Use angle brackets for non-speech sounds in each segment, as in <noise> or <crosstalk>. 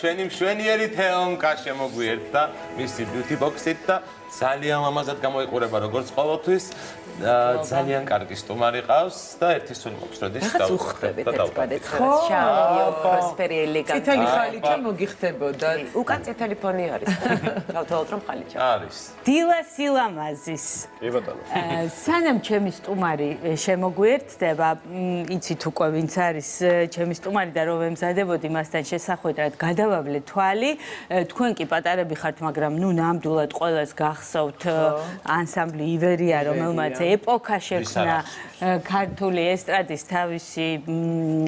ჩვენი მშვენიერი თეონკა შემოგვიერთდა მისი beauty box-ით და ძალიან ლამაზად გამოიყურება როგორც ყოველთვის. ძალიან კარგი სტუმარი ყავს და ერთი სულ მოგწროდის და უხდებით ერთმანეთს. ხო, შავი, პროსპერი ელეგანტი. წითელი ხალიჩა მოგიხდებოდა. უკან წითელი ფონი არის. <laughs> თავთავად რომ ხალიჩა. არის. დილა სილამაზის. კი ბატონო. სანამ ჩემი სტუმარი შემოგვიერთდება, იცით უკვე ვინც არის ჩემი სტუმარი და რომ ემზადებოდი მასთან შესახვედრად გადავავლე თვალი. თქვენ კი პატარები ხართ, მაგრამ ნუ ნამდვილად ყოველს გახსოვთ ანსამბლი ივერია, რომელმაც ეპოქა შექმნა ქართული ესტრადის თავისი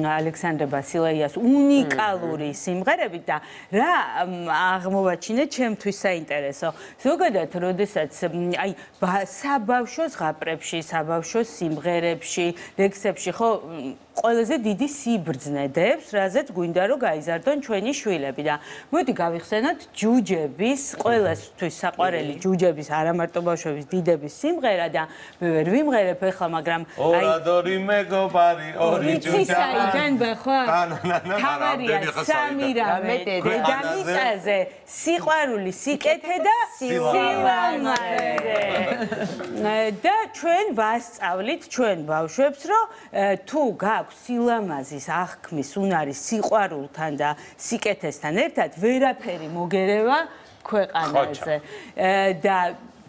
ალექსანდრე ბასილეიას უნიკალური სიმღერები და რა აღმოვაჩინე ჩემთვის საინტერესო. ზოგადად, როდესაც აი საბავშვო ზღაპრებში, საბავშვო სიმღერებში, ლექსებში ხო ყველაზე დიდი სიბრძნე დებს, რაზეც გვინდა რომ გაიზარდონ ჩვენი შვილები და მოდი გავიხსენოთ ჯუჯების, ყველასთვის საყვარელი ჯუჯების არამარტო ბავშვების დიდების სიმღერა და მე ვერ ვიმღერებ ახლა, მაგრამ აი ორადორი მეგობარი, ორი ჯუჯა. საიდან ბახვა? თავარია სამი რამე დედამიწაზე, სიყვარული, სიკეთე და სილამაზე. და ჩვენ ვასწავლით ჩვენ ბავშვებს, რომ თუ გა აქვს სილამაზის აღქმის უნარი სიყვარულთან და სიკეთესთან. ერთად ვერაფერი მოგერევა ქვეყანაზე. და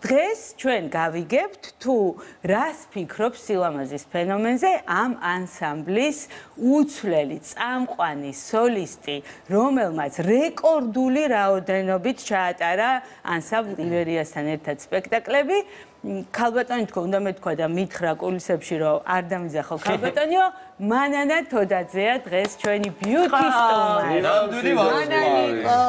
დღეს ჩვენ გავიგებთ თუ რას ფიქრობ სილამაზის ფენომენზე ამ ანსამბლის უცვლელი წამყვანი სოლისტი რომელმაც რეკორდული რაოდენობით ჩაატარა ანსამბლ ივერიასთან ერთად სპექტაკლები ქალბატონი თქო უნდა მეთქვა და მითხრა კულისებში რომ არ დამიზახო ქალბატონიო მანანა თოდაძეა დღეს ჩვენი ბიუთი სტუმარი ნამდვილი მანანიკო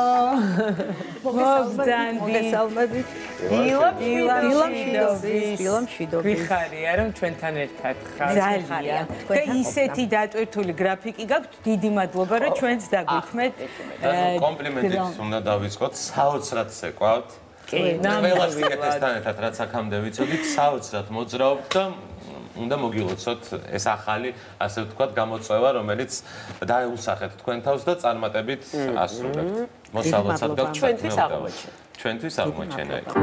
მოგესალმებით. დილა დილა დილა მშვიდობი ვიხარია რომ ჩვენთან ერთად ხარ. ძალიან. და ისეთი დატვირთული გრაფიკი გაქვთ დიდი მადლობა რომ ჩვენც დაგვითმეთ კომპლიმენტებს უნდა დავიწყოთ საოცრად სეკვავთ კი, ყველა სიკეთესთან ერთად რაც აქამდე ვიცოდით, საოცრად მოძრაობთ და უნდა მოგილოცოთ ეს ახალი, ასე ვთქვათ, გამოწვევა, რომელიც დაეუსახეთ თქვენ თავს და წარმატებით ასრულებთ. მოსალოცად გაქვთ ჩვენთვის აღმოჩენ. ჩვენთვის აღმოჩენა იყო.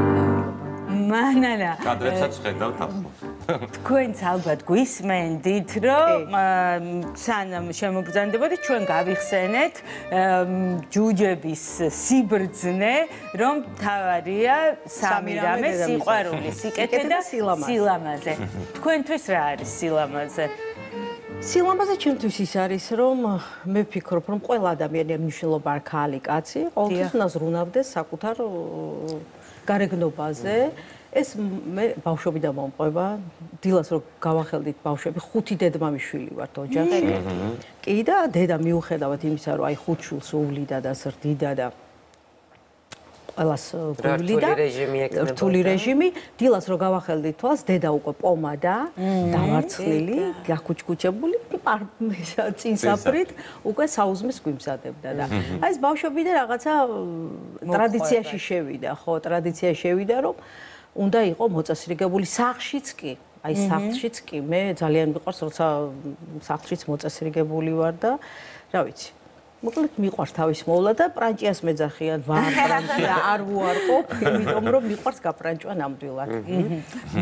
მანანა კადრებსაც ხედავთ ახლა თქვენც ალბათ გვისმენდით რომ სანამ შემოგზანდებოდით ჩვენ გავიხსენეთ ჯუჯების სიბრძნე რომ თავარია სამი რამე სიყვარული <laughs> სიკეთე და სილამაზე. თქვენთვის რა არის სილამაზე? სილამაზე ჩემთვის ის არის რომ მე ვფიქრობ რომ ყველა ადამიანი მნიშვნელობა არ ხალი კაცი ყოველთვის უნდა ზრუნავდეს საკუთარ გარეგნობაზე ეს მე ბავშვობიდან მომყვება დილას რომ გავახელდით ბავშვები ხუთი დედმამიშვილი ვართ ოჯახში. კი და დედა მიუხედავად იმისა რომ აი ხუთ შულს უვლიდა და ზრდიდა და ყველას გუვლიდა რთული რეჟიმი დილას რომ გავახელდით თვალს დედა უკვე პომადა დამარცხნილი გაქუჩქუჩებული წინსაფრით უკვე საუზმეს გვიმზადებდა და აი ეს ბავშვობიდან რაღაცა ტრადიციაში შევიდა ხო ტრადიციაში შევიდა რომ უნდა იყო მოწესრიგებული სახშიც კი. აი სახშიც კი. მე ძალიან მიყვარს როცა სახშიც მოწესრიგებული ვარ და რა ვიცი მოკლედ მიყვარს თავის მოვლა და პრანჭიას მეძახიან. ვარ <laughs> პრანჭია არ ვუარყოფ იმიტომ რომ მიყვარს გაპრანჭვა ნამდვილად.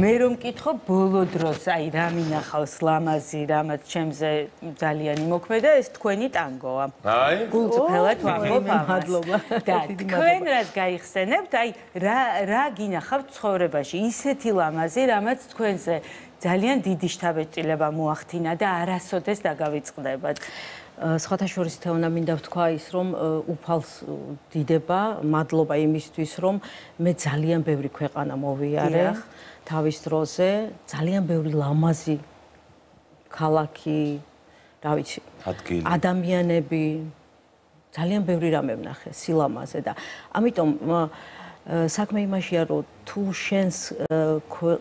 მე რომ მკითხო ბოლო დროს აი რა მინახავს ლამაზი რამაც ჩემზე ძალიან იმოქმედა ეს თქვენი ტანგოა. აი. გულწრფელად ვამბობ მადლობა. <laughs> და თქვენ რას გაიხსენებთ აი რა რა გინახავთ ცხოვრებაში? ისეთი ლამაზი რამაც თქვენზე ძალიან დიდი შთაბეჭდილება მოახდინა და არასოდეს დაგავიწყდებათ სხვათა შორის თეონა მინდა ვთქვა ის რომ უფალს დიდება მადლობა იმისთვის რომ მე ძალიან ბევრი ქვეყანა მოვიარე. თავის დროზე ძალიან ბევრი ლამაზი ქალაქი რა ვიცი ადგილი. ადამიანები ძალიან ბევრი რამე ვნახე სილამაზე და ამიტომ საქმე იმაშია რომ თუ შენს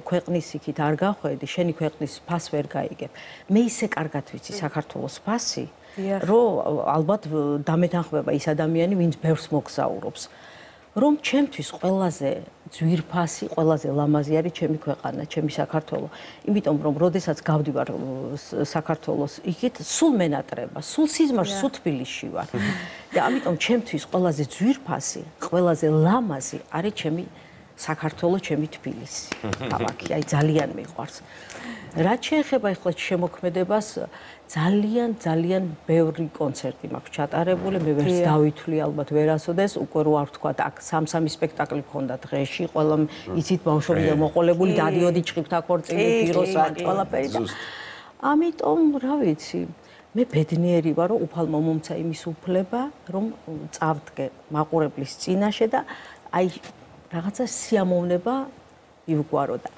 ქვეყნის იქით არ გახვედი შენი ქვეყნის ფას ვერ გაიგებ მე ისე კარგად ვიცი საქართველოს ფასი რომ ალბათ დამეთანხმება ის ადამიანი, ვინც ბევრს მოგზაურობს. რომ ჩემთვის ყველაზე ძვირფასი, ყველაზე ლამაზი არის ჩემი ქვეყანა, ჩემი საქართველო. იმიტომ რომ როდესაც გავდივარ საქართველოს, იქით სულ მენატრება, სულ სიზმარს, სულ თბილისში ვარ. და ამიტომ ჩემთვის ყველაზე ძვირფასი, ყველაზე ლამაზი არის ჩემი საქართველო, ჩემი თბილისი. ქალაქი, აი ძალიან მიყვარს. რაც შეეხება ახლა შემოქმედებას, ძალიან ძალიან ბევრი კონცერტი მაქვს ჩატარებული, მე ვერც დავითვლი ალბათ ვერასოდეს, უკვე რო არ ვთქვა, აქ სამ-სამი სპექტაკლი მქონდა დღეში, ყველა იცით ბავშვები და მოყოლებული დადიოდი ჭიქთა ქორწილი, პიროს ყველაფერი და ამიტომ რა ვიცი, მე ბედნიერი ვარ, რომ უფალ მომომცა იმის უფლება, რომ წავდგე მაყურებლის წინაშე და აი რაღაცა სიამოვნება ივგვარო და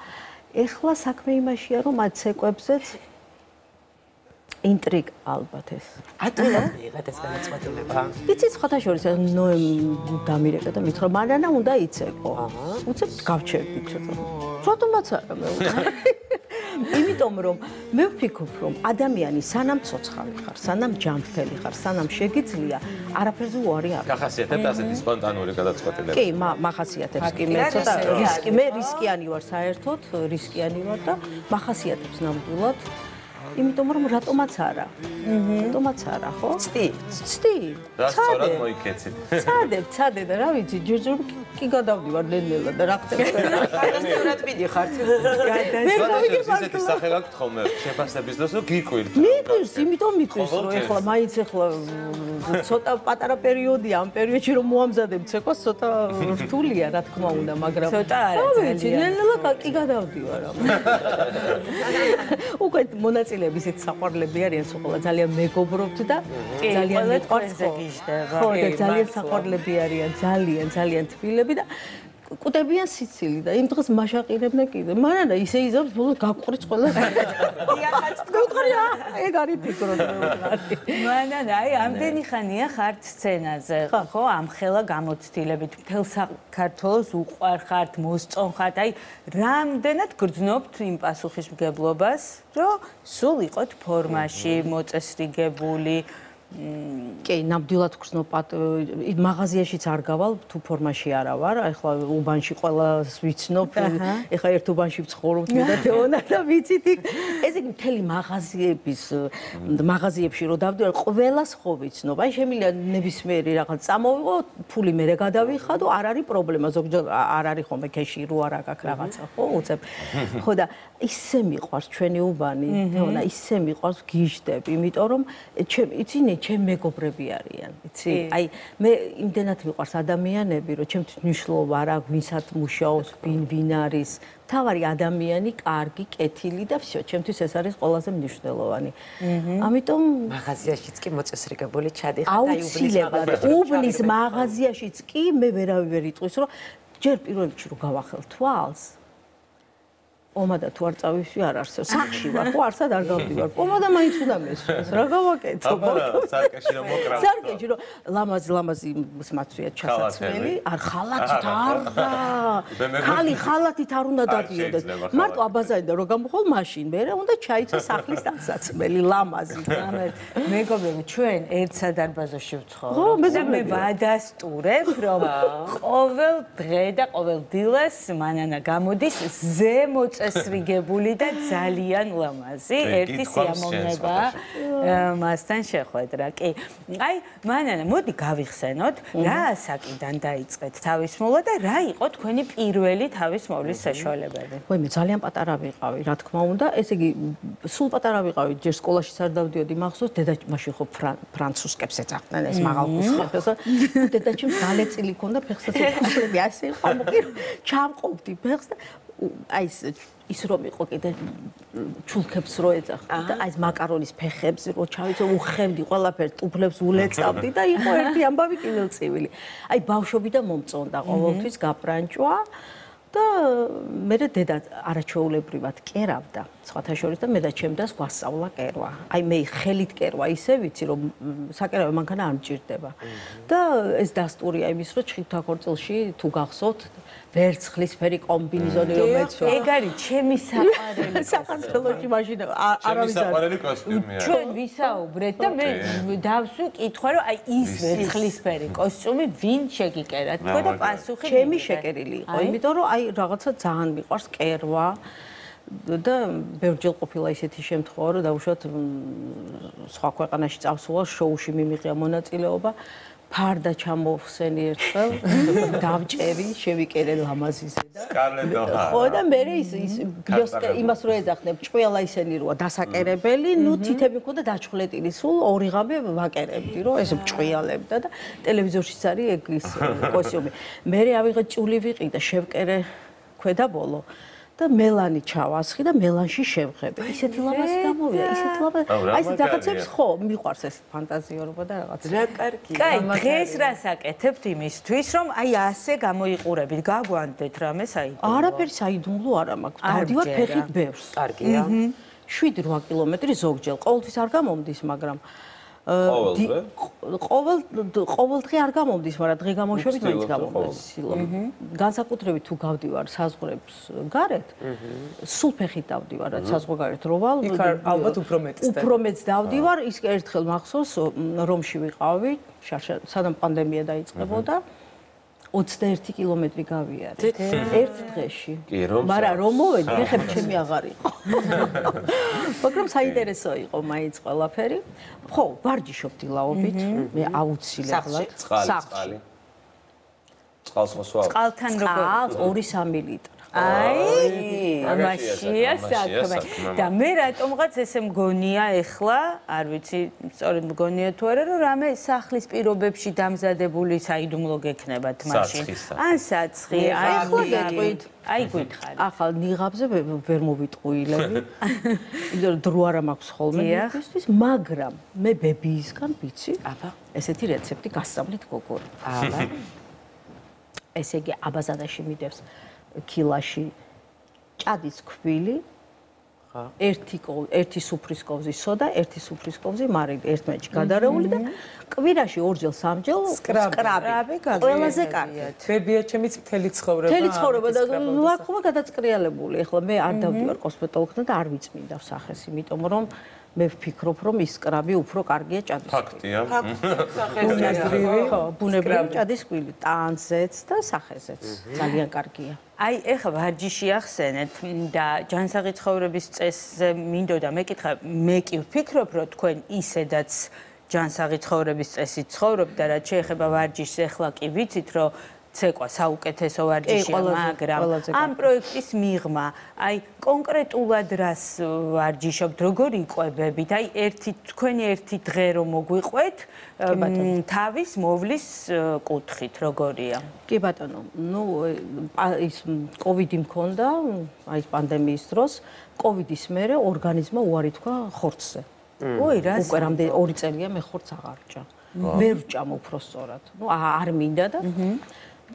ეხლა საქმე იმაშია, რომ მათ ცეკვებზეც ინტრიგ ალბათ ეს. ატილა მიიღეთ ეს განაცხადება. იცი ხოთა შორის ნოემ დამირეკა და მითხრა მარანა უნდა იცეკო. უცებ გავჩერდი ცოტა. ცოტომაც არა მე უნდა. იმიტომ რომ მე ვფიქრობ რომ ადამიანი სანამ ცოცხალი ხარ, სანამ ჯანმრთელი ხარ, სანამ შეგიძლია, არაფერზე უარი არ. გახასიათებთ ასეთი სპონტანური გადაწყვეტილება. კი, მახასიათებს კი მე ცოტა რისკი, მე რისკიანი ვარ საერთოდ, რისკიანი ვარ და მახასიათებს ნამდვილად. იმიტომ რომ რატომაც არა. რატომაც არა, ხო? ცდი. ცდი. რა სწორად მოიქეცით. ცადებ, ცადე და რა ვიცი, ჯერჯერ კი გადავდივარ ნელ-ნელა და რა ხდება? კარასტევრად მიდიხართ. მე გავიგებ არ ისეთი სახე გაქვთ ხოლმე შეფასების დროს რომ გიკვირთ. მიკვირს, იმიტომ მიკვირს, რომ ეხლა მაინც ეხლა ცოტა პატარა პერიოდია, ამ პერიოდში რომ მოამზადებ ცეკვას ცოტა რთულია, რა თქმა უნდა, მაგრამ ცოტა არა ძალიან. ნელ-ნელა კი გადავდივარ. <laughs> უკვე მონაწილე ხილები ისეთ საყვარლები არიან, სულ ძალიან მეგობრობთ და ძალიან მეყვარს გიждდება. ხო, და ძალიან საყვარლები არიან, ძალიან, ძალიან თბილები და კუტებიან სიცილი და იმ დღეს მაშაყირებდნენ კიდე. მაგრამ და ისე იზავს ბოლოს გაყვრიც ყველა. დიახაც გუყრია, ეგ არის ფიქრობ. მაგრამ აი ამდენი ხანია ხართ სცენაზე, ხო? ამ ხელა გამოცდილებით მთელ საქართველოს უყვარხართ, მოსწონხართ. აი რამდენად გრძნობთ იმ პასუხისმგებლობას, რომ სულ იყოთ ფორმაში, მოწესრიგებული, კი, ნამდვილად გრძნობ მაღაზიაშიც არ გავალ, თუ ფორმაში არა ვარ. ახლა უბანში ყველას ვიცნობ. ახლა ერთ უბანში ვცხოვრობთ მე და თეონა და ვიცით იქ. ეს იგი მთელი მაღაზიების მაღაზიებში რო დავდივარ, ყველას ხო ვიცნობ. აი შემიძლია ნებისმიერი რაღაც წამოვიღო, ფული მე გადავიხადო, არ არის პრობლემა. ზოგჯერ არ არის ხომ ექეში რო არა გაქვს რაღაცა, ხო, უცებ. <laughs> ხო და ისე მიყვარს ჩვენი უბანი, თეონა, ისე მიყვარს გიждდები, იმიტომ რომ ჩემ იცინე ჩემ მეგობრები არიან, იცი? აი, მე იმდენად მიყვარს ადამიანები, რომ ჩემთვის მნიშვნელობა არ აქვს, ვინცად მუშაობს, ვინ ვინ არის. თავარი ადამიანი, კარგი, კეთილი და всё, ჩემთვის ეს არის ყველაზე მნიშვნელოვანი. ამიტომ მაღაზიაშიც კი მოწესრიგებული ჩადიხარ და აუცილებლად უბნის მაღაზიაშიც კი მე ვერავი ვერ იტყვის, რომ ჯერ პირველ რიგში რომ გავახელ თვალს, პომადა თუ არ წავისვი არ არსებობს. სახში ვარ, ხო არსად არ გავდივარ. პომადა მაინც უნდა მესვეს. რა გავაკეთო? აბა, სარკეში რომ მოკრავ. სარკეში რომ ლამაზ ლამაზი მაცვია ჩასაცმელი, არ ხალათით არ და. ხალი ხალათით არ უნდა დადიოდეს. მარტო აბაზაინდა რომ გამოხვალ მაშინ, მე რა უნდა ჩაიცა სახლის დასაცმელი ლამაზი. მეგობრები, ჩვენ ერთ სადარბაზოში ვცხოვრობ და მე ვადასტურებ, რომ ყოველ დღე და ყოველ დილას მანანა გამოდის ზემოწ წესრიგებული და ძალიან ლამაზი. ერთი სიამოვნება მასთან შეხვედრა. კი. აი, მანანა, მოდი გავიხსენოთ, რა ასაკიდან დაიწყეთ თავისმოვლა და რა იყო თქვენი პირველი თავისმოვლის საშუალებები? ვაი, მე ძალიან პატარა ვიყავი, რა თქმა უნდა. ესე იგი, სულ პატარა ვიყავი, ჯერ სკოლაში არ დავდიოდი მახსოვს, დედა მაშინ ხო ფრანცუსკებს ეძახდნენ ეს მაღალ კუსხებს და დედაჩემ გალეწილი ქონდა ფეხსა და ფეხები ასე იყო, მოკლედ ჩავყოფდი ფეხს და აი ეს ის რომ იყო კიდე ჩულქებს რო ეძახდი და აი ეს მაკარონის ფეხებს რო ჩავიცო უხემდი ყველაფერს ტუფლებს ულეწავდი და იყო ერთი ამბავი კიდელწივილი აი ბავშვები და მომწონდა ყოველთვის გაპრანჭვა და მე დედა არაჩვეულებრივად კერავდა სხვათა შორის და მე და ჩემ დას გვასწავლა კერვა. აი მე ხელით კერვა ისე ვიცი რომ საკერავე მანქანა არ მჭირდება. და ეს დასტურია იმის რომ ჩხითა ქორწილში თუ გახსოვთ ვერცხლისფერი კომბინეზონი რომელიც ეგ არის ჩემი საყვარელი <laughs> საქართველოში მაშინ არავის არ საყვარელი კოსტიუმია. ჩვენ ვისაუბრეთ და მე დავსვი კითხვა რომ აი ის ვერცხლისფერი კოსტიუმი ვინ შეგიკერა? თქვა და პასუხი ჩემი შეკერილი იყო, იმიტომ რომ აი რაღაცა ძალიან მიყვარს კერვა. და ბევრჯერ ყოფილა ისეთი შემთხვევა, რომ დაუშვათ სხვა ქვეყანაში წავსულა შოუში მიმიღია მონაწილეობა. ფარდა ჩამოვხსენი ერთხელ, <laughs> დავჭერი, შევიკერე ლამაზიზე და ხო და მე ის ის იმას რო ეძახნებ, ჭყიალა ისენი როა დასაკერებელი, ნუ თითები მქონდა დაჭხლეტილი, სულ ორი ღამე ვაკერებდი, რომ ეს ჭყიალებდა და ტელევიზორშიც არის ეგ ის <laughs> კოსტიუმი. მე ავიღე ჭული ვიყი და შევკერე ქვედა ბოლო. და მელანი ჩავასხი და მელანში შევღები. ისეთი ლამაზი გამოვიდა, ისეთი ლამაზი. აი ეს რაღაცებს ხო მიყვარს ეს ფანტაზიორობა და რაღაც. რა კარგი. კაი, დღეს რას აკეთებთ იმისთვის, რომ აი ასე გამოიყურებით, გაგვანდეთ რამე საიდუმლო. არაფერი საიდუმლო არა მაქვს. დავდივარ ფეხით ბევრს. კარგია. 7-8 კილომეტრი ზოგჯერ. ყოველთვის არ გამომდის, მაგრამ ყოველდღე? ყოველ ყოველდღე არ გამომდის, მაგრამ დღე გამოშვებით მაინც გამომდის. განსაკუთრებით თუ გავდივარ საზღვრებს გარეთ, სულ ფეხით დავდივარ, რაც საზღვრ გარეთ როვალ. იქ ალბათ უფრო მეტს უფრო მეტს დავდივარ, ის ერთხელ მახსოვს რომში ვიყავი, სანამ პანდემია დაიწყებოდა. 21 კილომეტრი გავიარე ერთ დღეში. კი, რომ მაგრამ რომ მოვედი, ფეხები ჩემი აღარ იყო. მაგრამ საინტერესო იყო მაინც ყველაფერი. ხო, ვარჯიშობდი ლაობით, მე აუცილებლად წყალი. წყალს მოსვა. წყალთან როგორ? 2-3 ლიტრი. აი, ამაშია საქმე. და მე რატომღაც ესე მგონია ეხლა, არ ვიცი, სწორედ მგონია თუ არა, რომ რამე სახლის პირობებში დამზადებული საიდუმლო გექნებათ მაშინ. ან საცხი, აი ახლა გეტყვით. აი გითხარი. ახალ ნიღაბზე ვერ მოვიტყუილები. <laughs> იმიტომ რომ დრო არა მაქვს ხოლმე მისთვის, მაგრამ მე ბებიისგან ვიცი. აბა, ესეთი რეცეპტი გასწავლით გოგორი. აბა. ესე იგი, აბაზადაში მიდევს კილაში ჭადის ქვილი ერთი ერთი სუფრის კოვზი სოდა, ერთი სუფრის კოვზი მარილი ერთმეჭი გადარეული და კვირაში ორჯერ სამჯერ სკრაბი. ყველაზე კარგი. ბებია ჩემიც მთელი ცხოვრება. მთელი ცხოვრება და ვაკუმა გადაწკრიალებული. ეხლა მე არ დავდივარ კოსმეტოლოგთან და არ ვიწმინდა სახეს, იმიტომ რომ მე ვფიქრობ, რომ ის სკრაბი უფრო კარგია ჭადის. ფაქტია. ბუნებრივი, ხო, ბუნებრივი ჭადის კვილი, ტანზეც და სახეზეც. ძალიან კარგია. აი, ეხლა ვარჯიში ახსენეთ და ჯანსაღი ცხოვრების წესზე მინდოდა მეკითხა, მე კი ვფიქრობ, რომ თქვენ ისედაც ჯანსაღი ცხოვრების წესით ცხოვრობთ და რაც შეეხება ვარჯიშს, ეხლა კი ვიცით, რომ ცეკვა საუკეთესო ვარჯიშია, მაგრამ ამ პროექტის მიღმა, აი კონკრეტულად რას ვარჯიშობთ, როგორ იყვებებით? აი ერთი თქვენი ერთი დღე რომ მოგვიყვეთ, თავის მოვლის კუთხით, როგორია? კი ბატონო, ну ის კოვიდი მქონდა, აი პანდემიის დროს, კოვიდის მერე ორგანიზმმა უარი თქვა ხორცზე. ой, რა უკვე რამდენი ორი წელია მე ხორცს აღარ ჭა. ვერ ვჭამ უფრო სწორად. ну არ მინდა და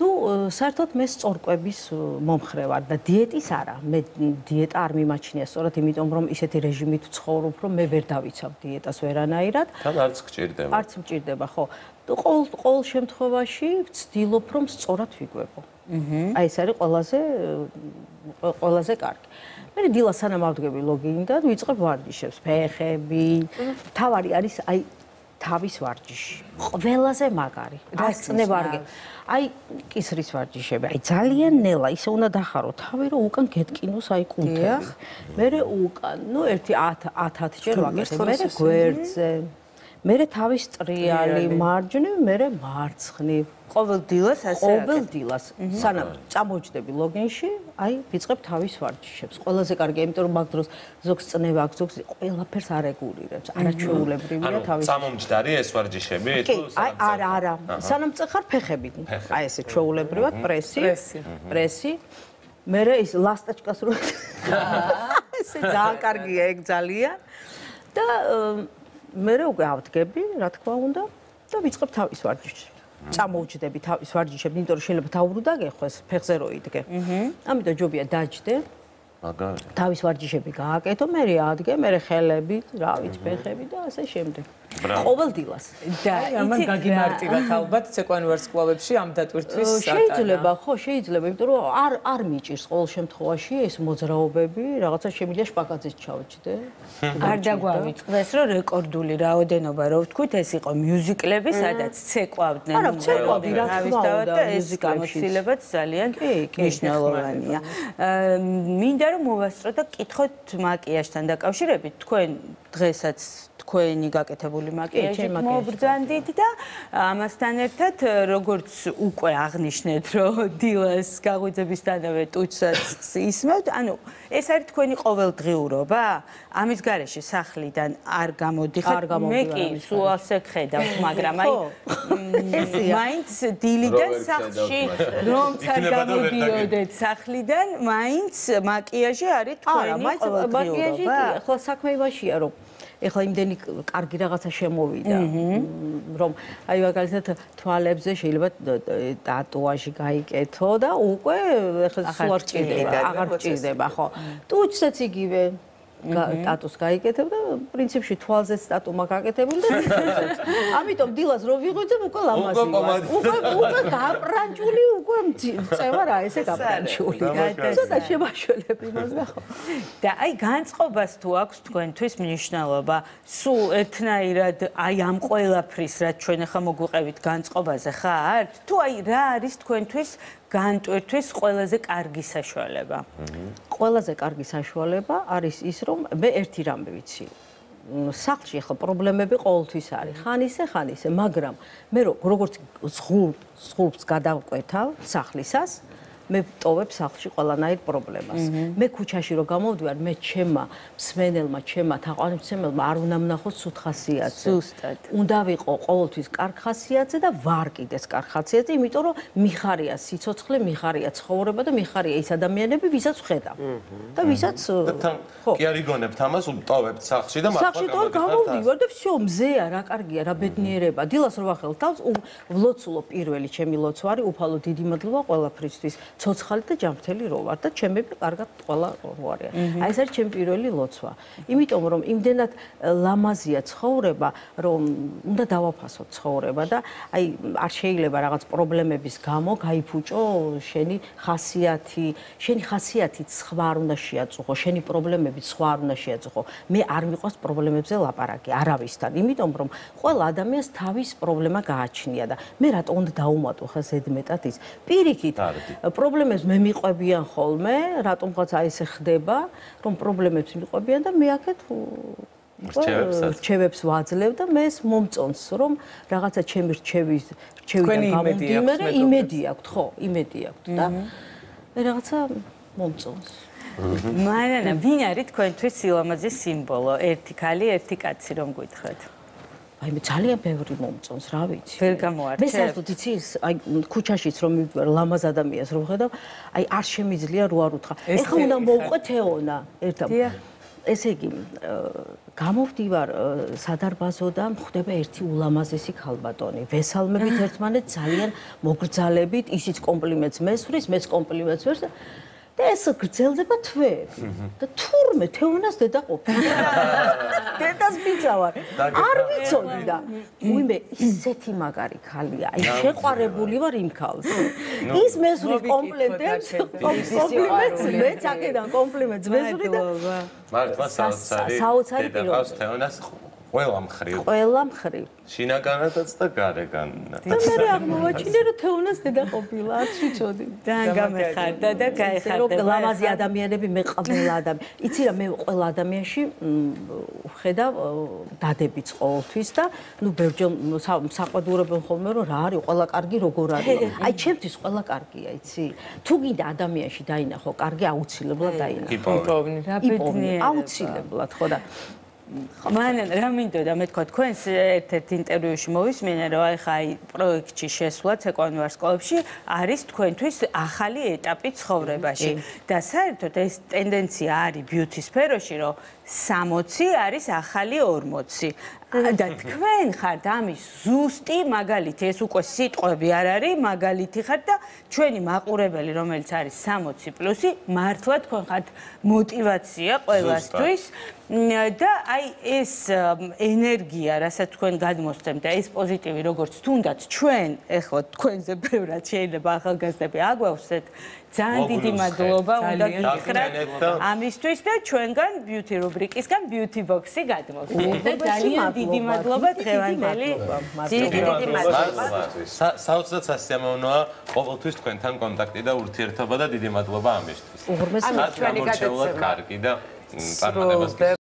ну, საერთოდ მე სწორკვების მომხრე ვარ და დიეტის არა. მე დიეტა არ მიმაჩნია სწორად, იმიტომ რომ ისეთი რეჟიმით ვცხოვრობ, რომ მე ვერ დავიცავ დიეტას ვერანაირად. თან არც გჭირდება. არც მჭირდება, ხო. ყოველ ყოველ შემთხვევაში ვცდილობ, რომ სწორად ვიგვებო. აჰა. აი ეს არის ყველაზე ყველაზე კარგი. მე დილა სანამ ავდგები ლოგინიდან ვიწყებ ვარჯიშებს, ფეხები. თავარი არის აი თავის ვარჯიში. ყველაზე მაგარი. რას წნებ არგი. აი კისრის ვარჯიშები. აი ძალიან ნელა, ისე უნდა დახარო თავი რომ უკან გეტკინოს აი კუნთები. მე უკან, ну 1 10 10 ჯერ ვაკეთებ. მე გვერდზე. მე თავის ტრიალი, მარჯვნივ, მე მარცხნივ. ყოველ დილას ასე ყოველ დილას. სანამ წამოჯდები ლოგინში აი ვიწყებ თავის ვარჯიშებს. ყველაზე კარგია იმიტომ რომ მაგ დროს ზოგს წნევა აქვს ზოგს ყველაფერს არეგულირებს არაჩვეულებრივია თავის წამომჯდარი ეს ვარჯიშები თუ აი არა არა. სანამ წეხარ ფეხები. აი ესე ჩვეულებრივად პრესი პრესი. მე ის ლასტაჩკას რო ესე ძალიან კარგია ეგ ძალიან. და მე უკვე ავდგები რა თქმა უნდა და ვიწყებ თავის ვარჯიშებს წამოუჯდები თავის ვარჯიშებს, იმიტომ რომ შეიძლება თავრუ დაგეხვეს, ფეხზე რო იდგე. აჰა. ამიტომ ჯობია დაჯდე. მაგარი. თავის ვარჯიშები გააკეთო, მე რეადგე, მე ხელები, რა ვიცი, ფეხები და ასე შემდეგ. ყოველ დილას. და ამან გაგიმარტივათ ალბათ ცეკვანი ვარსკვლავებში ამ დატვირთვის სატანა. შეიძლება, ხო, შეიძლება, იმიტომ რომ არ არ მიჭირს ყოველ შემთხვევაში ეს მოძრაობები, რაღაცა შემიძლია შპაგაძეც ჩავჭდე. არ დაგვავიწყდეს, რომ რეკორდული რაოდენობა, რო ვთქვით, ეს იყო მიუზიკლები, სადაც ცეკვავდნენ. არა, ცეკვავდი, რა თქმა უნდა, ეს გამოცდილებაც ძალიან მნიშვნელოვანია. მინდა რომ მოვასწრო და კითხოთ მაკიაჟთან დაკავშირებით, თქვენ დღესაც თქვენი გაკეთებული მაკიაჟი მობრძანდით და ამასთან ერთად როგორც უკვე აღნიშნეთ <laughs> რომ დილას გაღვიძებისთანავე ტუჩსაც ისმევთ ანუ ეს არის თქვენი ყოველდღიურობა. ამის garaში სახლიდან არ გამოდიხარ მე კი სულ ასე ხედავთ <laughs> მაგრამ აი <laughs> მაინც დილიდან სახლში რომ არ გამოდიოდეთ სახლიდან მაინც მაკიაჟი არის თქვენი ყოველდღიურობა. მაკიაჟი ხო საქმე იმაშია რომ ეხლა იმდენი კარგი რაღაცა შემოვიდა. რომ აი მაგალითად თვალებზე შეიძლება ტატუაჟი გაიკეთო და უკვე ეხლა სულ არ ჭირდება აღარ ჭირდება ხო. ტუჩსაც იგივე სტატუს გაიკეთებ და პრინციპში თვალზეც სტატუმა გაკეთებული და <laughs> ამიტომ დილას რო ვიღვიძებ უკვე ლამაზი უკვე უკვე გაპრანჭული უკვე წევა რა ესე გაპრანჭული. ცოტა შემაშველებ იმას და ხო. და აი განწყობას თუ აქვს თქვენთვის მნიშვნელობა სულ ერთნაირად აი ამ ყველაფრის რაც ჩვენ ახლა მოგვიყევით განწყობაზე ხარ თუ აი რა არის თქვენთვის განტვირთვის ყველაზე კარგი საშუალება. ყველაზე კარგი საშუალება არის ის, რომ მე ერთი რამე ვიცი. სახლში ხო პრობლემები ყოველთვის არის. ხან ისე, ხან ისე, მაგრამ მე როგორც სხულს გადავკვეთავ სახლისას, მე ვტოვებ სახლში ყველანაირ პრობლემას. მე ქუჩაში რო გამოვდივარ, მე ჩემმა მსმენელმა, ჩემმა თაყვანისმცემელმა არ უნდა მნახოს სუთ ხასიათზე. ზუსტად. უნდა ვიყო ყოველთვის კარგ ხასიათზე და ვარ კიდეს კარგ ხასიათზე, იმიტომ რომ მიხარია სიცოცხლე, მიხარია ცხოვრება და მიხარია ის ადამიანები, ვისაც ვხედავ. და ვისაც ხო. კი არის გონებთ ამას, ვტოვებთ სახლში და მართლა სახლში თორ გამოვდივარ და всё, მზეა, რა კარგია, რა ბედნიერება. დილას რო ვახელ თავს, ვლოცულო პირველი ჩემი ლოცვა არის, უფალო დიდი მადლობა ყველაფრისთვის. ცოცხალი და ჯანმრთელი რო ვარ და ჩემები კარგად ყველა რო არიან. აი ეს არის ჩემი პირველი ლოცვა. იმიტომ რომ იმდენად ლამაზია ცხოვრება, რომ უნდა დავაფასო ცხოვრება და აი არ შეიძლება რაღაც პრობლემების გამო გაიფუჭო შენი ხასიათი, შენი ხასიათი სხვა არ უნდა შეაწუხო, შენი პრობლემები სხვა არ უნდა შეაწუხო. მე არ მიყვარს პრობლემებზე ლაპარაკი არავისთან, იმიტომ რომ ყველა ადამიანს თავის პრობლემა გააჩნია და მე რატო უნდა დაუმატო ხა ზედმეტად ის პირიქით პრობლემებს მე მიყვებიან ხოლმე, რატომღაც აი ესე ხდება, რომ პრობლემებს მიყვებიან და მე აქეთ რჩევებს ვაძლევ და მე ეს მომწონს, რომ რაღაცა ჩემი რჩევის რჩევიდან გამომდინარე, იმედი აქვს, ხო, იმედი აქვს და მე რაღაცა მომწონს. მანანა, ვინ არის თქვენთვის სილამაზის სიმბოლო? ერთი ქალი, ერთი კაცი, რომ გითხრათ? აი მე ძალიან ბევრი მომწონს, რა ვიცი. ვერ გამოარჩევ. მე საერთოდ იცი, აი ქუჩაშიც რომ ლამაზ ადამიანს რომ ხედავ, აი არ შემიძლია რო არ უთხრა. ეხლა უნდა მოვყვე თეონა, ერთად. ესე იგი, გამოვდივარ სადარბაზო და მხდება ერთი ულამაზესი ქალბატონი. ვესალმებით ერთმანეთს ძალიან მოგრძალებით, ისიც კომპლიმენტს მესვრის, მეც კომპლიმენტს ვერს და ეს გრძელდება თვეები. და თურმე თეონას დედა ყოფილი <laughs> დედას ბიძავარ. არ ვიცოდი და უიმე ისეთი მაგარი ქალია. აი შეყვარებული ვარ იმ ქალს. ის მესვრი კომპლიმენტებს კომპლიმენტს მეც აკედან კომპლიმენტს მესვრი და მართლა საოცარი საოცარი დედას თეონას ყველა მხრივ. ყველა მხრივ. შინაგანადაც და გარეგან. და მე აღმოვაჩინე რომ თეონას დედა ყოფილა, არ ვიცოდი. და გამეხარდა და გაიხარდა. ლამაზი ადამიანები მე ყველა ადამიანი. იცი რა მე ყველა ადამიანში ხედავ დადებიც ყოველთვის და ნუ ბერჯონ საყვედურებენ ხოლმე რომ რა არის ყველა კარგი როგორ არის. აი ჩემთვის ყველა კარგია, იცი? თუ გინდა ადამიანში დაინახო კარგი აუცილებლად დაინახო. იპოვნი. რა ბედნიერება. აუცილებლად ხო და მან რა მინდოდა? მე თქვა თქვენს ერთ-ერთ ინტერვიუში მოვისმინე რომ აი ხა აი პროექტში შესვლა ცეკვანვარ სკოლებში არის თქვენთვის ახალი ეტაპი ცხოვრებაში. და საერთოდ ეს ტენდენცია არის ბიუთი სფეროში რომ 60 არის ახალი 40. და თქვენ ხართ ამის ზუსტი მაგალითი. ეს უკვე სიტყვები არ არის, მაგალითი ხართ და ჩვენი მაყურებელი, რომელიც არის 60 პლუსი, მართლა თქვენ ხართ мотивация ყველასთვის და აი ეს ენერგია, რასაც თქვენ გადმოსცემთ და ეს პოზიტივი, როგორც თუნდაც ჩვენ, ეხლა თქვენზე ბევრად შეიძლება ახალგაზრდები აგვაქვს ეს ძალიან დიდი მადლობა უნდა გითხრათ ამისთვის და ჩვენგან beauty rubrikisგან beauty box-ი გადმოვხდით და ძალიან დიდი მადლობა. დღევანდელი დიდი მადლობა. საოცრად სასიამოვნოა ყოველთვის თქვენთან კონტაქტი და ურთიერთობა და დიდი მადლობა ამისთვის. უღრმესი ჩვენი გადაცემა. კარგი და პარტნიორებას